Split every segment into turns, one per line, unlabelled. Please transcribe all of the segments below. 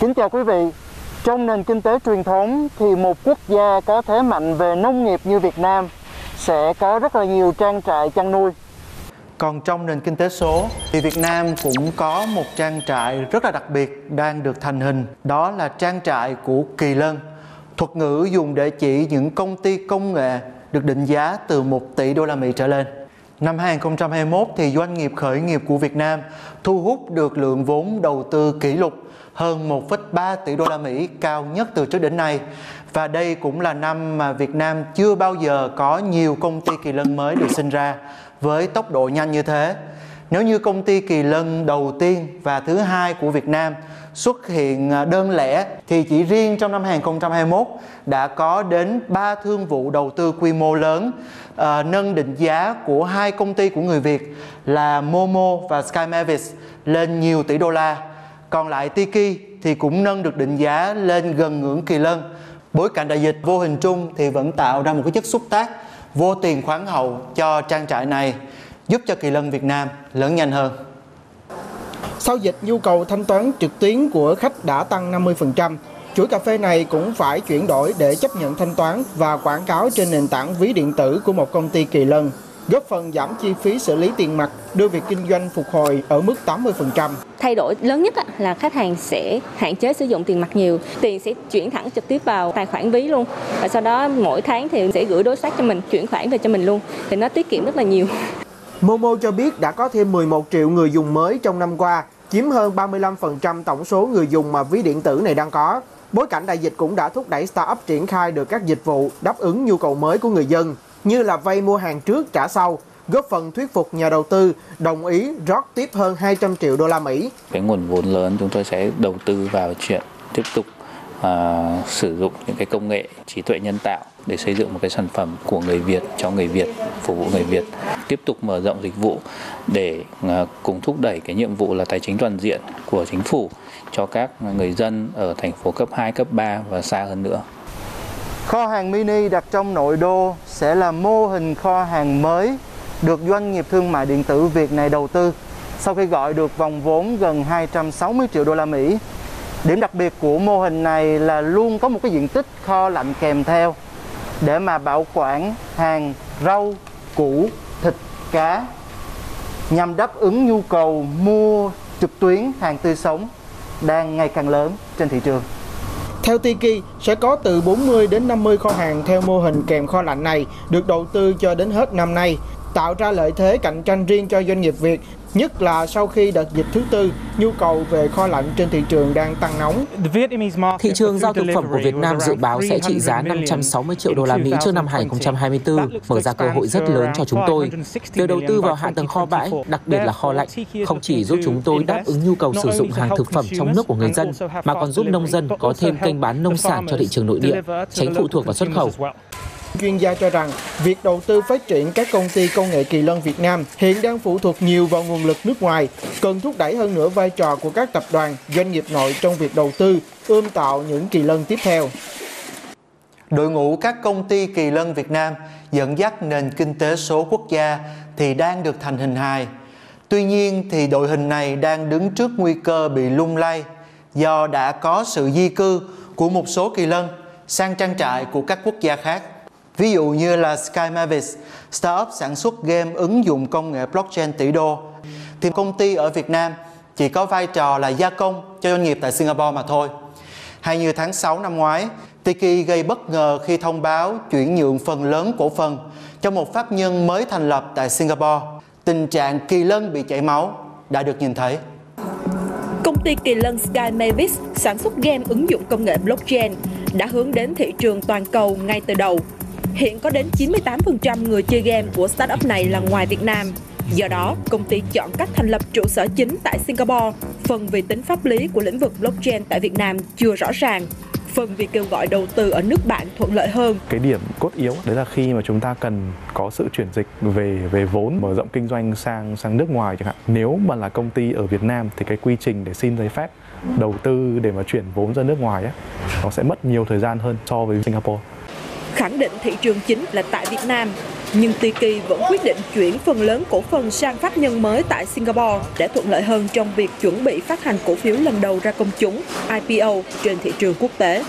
Kính chào quý vị. Trong nền kinh tế truyền thống thì một quốc gia có thế mạnh về nông nghiệp như Việt Nam sẽ có rất là nhiều trang trại chăn nuôi. Còn trong nền kinh tế số thì Việt Nam cũng có một trang trại rất là đặc biệt đang được thành hình, đó là trang trại của Kỳ Lân. Thuật ngữ dùng để chỉ những công ty công nghệ được định giá từ 1 tỷ đô la Mỹ trở lên. Năm 2021 thì doanh nghiệp khởi nghiệp của Việt Nam thu hút được lượng vốn đầu tư kỷ lục hơn 1,3 tỷ đô la Mỹ cao nhất từ trước đến nay. Và đây cũng là năm mà Việt Nam chưa bao giờ có nhiều công ty kỳ lân mới được sinh ra với tốc độ nhanh như thế. Nếu như công ty kỳ lân đầu tiên và thứ hai của Việt Nam xuất hiện à, đơn lẻ thì chỉ riêng trong năm 2021 đã có đến 3 thương vụ đầu tư quy mô lớn à, nâng định giá của hai công ty của người Việt là Momo và Sky Mavis lên nhiều tỷ đô la còn lại Tiki thì cũng nâng được định giá lên gần ngưỡng kỳ lân. Bối cảnh đại dịch vô hình chung thì vẫn tạo ra một cái chất xúc tác vô tiền khoáng hậu cho trang trại này, giúp cho kỳ lân Việt Nam lớn nhanh hơn.
Sau dịch, nhu cầu thanh toán trực tuyến của khách đã tăng 50%. Chuỗi cà phê này cũng phải chuyển đổi để chấp nhận thanh toán và quảng cáo trên nền tảng ví điện tử của một công ty kỳ lân góp phần giảm chi phí xử lý tiền mặt, đưa việc kinh doanh phục hồi ở mức 80%.
Thay đổi lớn nhất là khách hàng sẽ hạn chế sử dụng tiền mặt nhiều, tiền sẽ chuyển thẳng trực tiếp vào tài khoản ví luôn. Và sau đó mỗi tháng thì sẽ gửi đối tác cho mình, chuyển khoản về cho mình luôn. Thì nó tiết kiệm rất là nhiều.
Momo cho biết đã có thêm 11 triệu người dùng mới trong năm qua, chiếm hơn 35% tổng số người dùng mà ví điện tử này đang có. Bối cảnh đại dịch cũng đã thúc đẩy startup triển khai được các dịch vụ đáp ứng nhu cầu mới của người dân như là vay mua hàng trước trả sau, góp phần thuyết phục nhà đầu tư đồng ý rót tiếp hơn 200 triệu đô la Mỹ.
Cái nguồn vốn lớn chúng tôi sẽ đầu tư vào chuyện tiếp tục à, sử dụng những cái công nghệ trí tuệ nhân tạo để xây dựng một cái sản phẩm của người Việt cho người Việt phục vụ người Việt tiếp tục mở rộng dịch vụ để à, cùng thúc đẩy cái nhiệm vụ là tài chính toàn diện của chính phủ cho các người dân ở thành phố cấp 2, cấp 3 và xa hơn nữa.
Kho hàng mini đặt trong nội đô sẽ là mô hình kho hàng mới được doanh nghiệp thương mại điện tử Việt này đầu tư sau khi gọi được vòng vốn gần 260 triệu đô la Mỹ. Điểm đặc biệt của mô hình này là luôn có một cái diện tích kho lạnh kèm theo để mà bảo quản hàng rau, củ, thịt, cá nhằm đáp ứng nhu cầu mua trực tuyến hàng tươi sống đang ngày càng lớn trên thị trường.
Theo Tiki, sẽ có từ 40 đến 50 kho hàng theo mô hình kèm kho lạnh này được đầu tư cho đến hết năm nay, tạo ra lợi thế cạnh tranh riêng cho doanh nghiệp Việt Nhất là sau khi đợt dịch thứ tư, nhu cầu về kho lạnh trên thị trường đang tăng nóng.
Thị trường giao thực phẩm của Việt Nam dự báo sẽ trị giá 560 triệu đô la Mỹ trước năm 2024, mở ra cơ hội rất lớn cho chúng tôi. Việc đầu tư vào hạ tầng kho bãi, đặc biệt là kho lạnh, không chỉ giúp chúng tôi đáp ứng nhu cầu sử dụng hàng thực phẩm trong nước của người dân, mà còn giúp nông dân có thêm kênh bán nông sản cho thị trường nội địa, tránh phụ thuộc vào xuất khẩu.
Chuyên gia cho rằng, việc đầu tư phát triển các công ty công nghệ kỳ lân Việt Nam hiện đang phụ thuộc nhiều vào nguồn lực nước ngoài, cần thúc đẩy hơn nữa vai trò của các tập đoàn, doanh nghiệp nội trong việc đầu tư, ươm tạo những kỳ lân tiếp theo.
Đội ngũ các công ty kỳ lân Việt Nam dẫn dắt nền kinh tế số quốc gia thì đang được thành hình hài. Tuy nhiên thì đội hình này đang đứng trước nguy cơ bị lung lay do đã có sự di cư của một số kỳ lân sang trang trại của các quốc gia khác. Ví dụ như là Sky Mavis, startup sản xuất game ứng dụng công nghệ blockchain tỷ đô, thì công ty ở Việt Nam chỉ có vai trò là gia công cho doanh nghiệp tại Singapore mà thôi. Hay như tháng 6 năm ngoái, Tiki gây bất ngờ khi thông báo chuyển nhượng phần lớn cổ phần cho một pháp nhân mới thành lập tại Singapore. Tình trạng kỳ lân bị chảy máu đã được nhìn thấy.
Công ty kỳ lân Sky Mavis sản xuất game ứng dụng công nghệ blockchain đã hướng đến thị trường toàn cầu ngay từ đầu Hiện có đến 98% người chơi game của startup này là ngoài Việt Nam. Do đó, công ty chọn cách thành lập trụ sở chính tại Singapore. Phần vì tính pháp lý của lĩnh vực blockchain tại Việt Nam chưa rõ ràng phần vì kêu gọi đầu tư ở nước bạn thuận lợi hơn.
Cái điểm cốt yếu đấy là khi mà chúng ta cần có sự chuyển dịch về về vốn mở rộng kinh doanh sang sang nước ngoài chẳng hạn. Nếu mà là công ty ở Việt Nam thì cái quy trình để xin giấy phép đầu tư để mà chuyển vốn ra nước ngoài ấy, nó sẽ mất nhiều thời gian hơn so với Singapore
khẳng định thị trường chính là tại Việt Nam. nhưng Tiki vẫn quyết định chuyển phần lớn cổ phần sang pháp nhân mới tại Singapore để thuận lợi hơn trong việc chuẩn bị phát hành cổ phiếu lần đầu ra công chúng IPO trên thị trường quốc tế.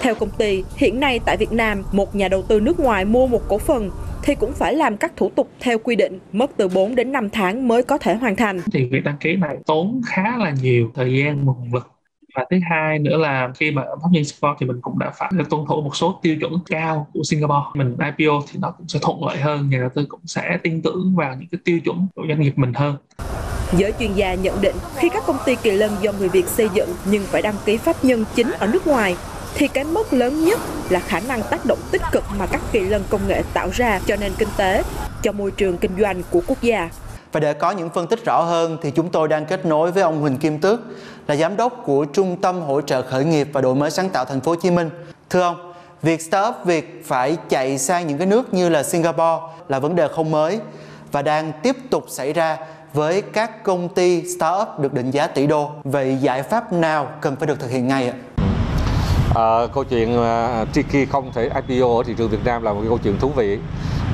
Theo công ty, hiện nay tại Việt Nam, một nhà đầu tư nước ngoài mua một cổ phần thì cũng phải làm các thủ tục theo quy định, mất từ 4 đến 5 tháng mới có thể hoàn thành.
Thì việc đăng ký này tốn khá là nhiều thời gian và nguồn lực và thứ hai nữa là khi mà pháp nhân Singapore thì mình cũng đã phải tuân thủ một số tiêu chuẩn cao của Singapore mình IPO thì nó cũng sẽ thuận lợi hơn nhà đầu tư cũng sẽ tin tưởng vào những cái tiêu chuẩn của doanh nghiệp mình hơn
Giới chuyên gia nhận định khi các công ty kỳ lân do người Việt xây dựng nhưng phải đăng ký pháp nhân chính ở nước ngoài thì cái mốc lớn nhất là khả năng tác động tích cực mà các kỳ lân công nghệ tạo ra cho nền kinh tế, cho môi trường kinh doanh của quốc gia.
Và để có những phân tích rõ hơn thì chúng tôi đang kết nối với ông Huỳnh Kim Tước là giám đốc của Trung tâm hỗ trợ khởi nghiệp và đổi mới sáng tạo thành phố Hồ Chí Minh. Thưa ông, việc startup Việt phải chạy sang những cái nước như là Singapore là vấn đề không mới và đang tiếp tục xảy ra với các công ty startup được định giá tỷ đô. Vậy giải pháp nào cần phải được thực hiện ngay ạ?
À, câu chuyện uh, Tiki không thể IPO ở thị trường Việt Nam là một cái câu chuyện thú vị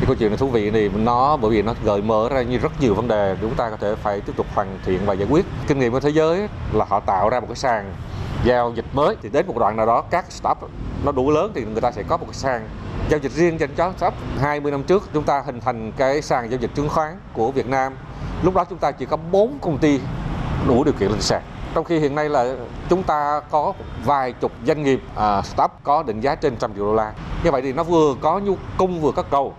cái câu chuyện này thú vị này nó bởi vì nó gợi mở ra như rất nhiều vấn đề chúng ta có thể phải tiếp tục hoàn thiện và giải quyết. Kinh nghiệm của thế giới là họ tạo ra một cái sàn giao dịch mới. Thì đến một đoạn nào đó các startup nó đủ lớn thì người ta sẽ có một cái sàn giao dịch riêng cho các startup. 20 năm trước chúng ta hình thành cái sàn giao dịch chứng khoán của Việt Nam. Lúc đó chúng ta chỉ có 4 công ty đủ điều kiện lên sàn. Trong khi hiện nay là chúng ta có vài chục doanh nghiệp uh, startup có định giá trên trăm triệu đô la. Như vậy thì nó vừa có nhu cung vừa có cầu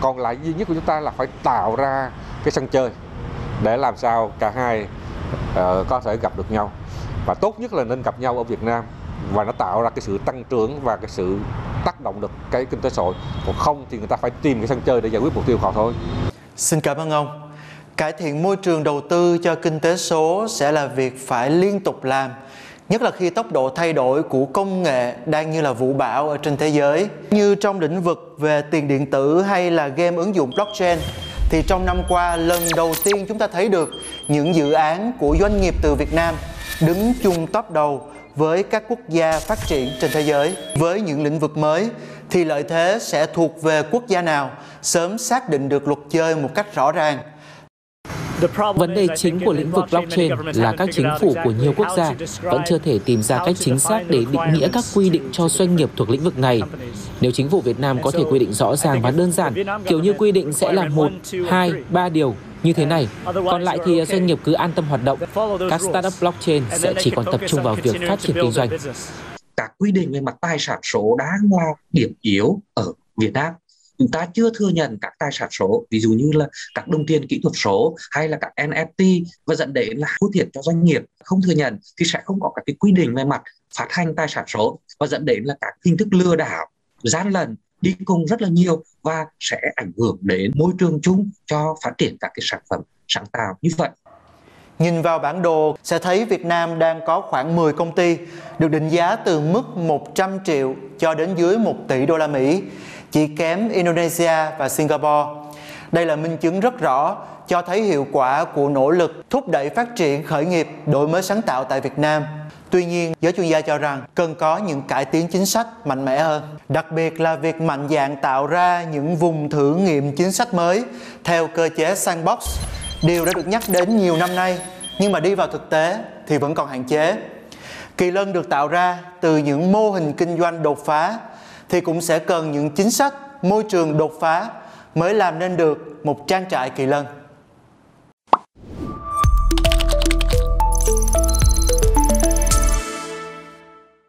còn lại duy nhất của chúng ta là phải tạo ra cái sân chơi để làm sao cả hai uh, có thể gặp được nhau. Và tốt nhất là nên gặp nhau ở Việt Nam và nó tạo ra cái sự tăng trưởng và cái sự tác động được cái kinh tế xã hội. Còn không thì người ta phải tìm cái sân chơi để giải quyết mục tiêu của họ thôi.
Xin cảm ơn ông. Cải thiện môi trường đầu tư cho kinh tế số sẽ là việc phải liên tục làm nhất là khi tốc độ thay đổi của công nghệ đang như là vũ bão ở trên thế giới. Như trong lĩnh vực về tiền điện tử hay là game ứng dụng blockchain, thì trong năm qua, lần đầu tiên chúng ta thấy được những dự án của doanh nghiệp từ Việt Nam đứng chung top đầu với các quốc gia phát triển trên thế giới. Với những lĩnh vực mới, thì lợi thế sẽ thuộc về quốc gia nào sớm xác định được luật chơi một cách rõ ràng
Vấn đề chính của lĩnh vực blockchain là các chính phủ của nhiều quốc gia vẫn chưa thể tìm ra cách chính xác để định nghĩa các quy định cho doanh nghiệp thuộc lĩnh vực này. Nếu chính phủ Việt Nam có thể quy định rõ ràng và đơn giản, kiểu như quy định sẽ là một, hai, ba điều như thế này. Còn lại thì doanh nghiệp cứ an tâm hoạt động. Các startup blockchain sẽ chỉ còn tập trung vào việc phát triển kinh doanh.
Các quy định về mặt tài sản số đang là điểm yếu ở Việt Nam chúng ta chưa thừa nhận các tài sản số, ví dụ như là các đồng tiền kỹ thuật số hay là các NFT và dẫn đến là thua thiệt cho doanh nghiệp. Không thừa nhận thì sẽ không có các cái quy định về mặt phát hành tài sản số và dẫn đến là các hình thức lừa đảo, gian lận, đi cùng rất là nhiều và sẽ ảnh hưởng đến môi trường chung cho phát triển các cái sản phẩm sáng tạo như vậy.
Nhìn vào bản đồ sẽ thấy Việt Nam đang có khoảng 10 công ty được định giá từ mức 100 triệu cho đến dưới 1 tỷ đô la Mỹ chỉ kém Indonesia và Singapore. Đây là minh chứng rất rõ cho thấy hiệu quả của nỗ lực thúc đẩy phát triển khởi nghiệp đổi mới sáng tạo tại Việt Nam. Tuy nhiên, giới chuyên gia cho rằng cần có những cải tiến chính sách mạnh mẽ hơn, đặc biệt là việc mạnh dạng tạo ra những vùng thử nghiệm chính sách mới theo cơ chế sandbox. Điều đã được nhắc đến nhiều năm nay, nhưng mà đi vào thực tế thì vẫn còn hạn chế. Kỳ lân được tạo ra từ những mô hình kinh doanh đột phá thì cũng sẽ cần những chính sách, môi trường đột phá mới làm nên được một trang trại kỳ lân.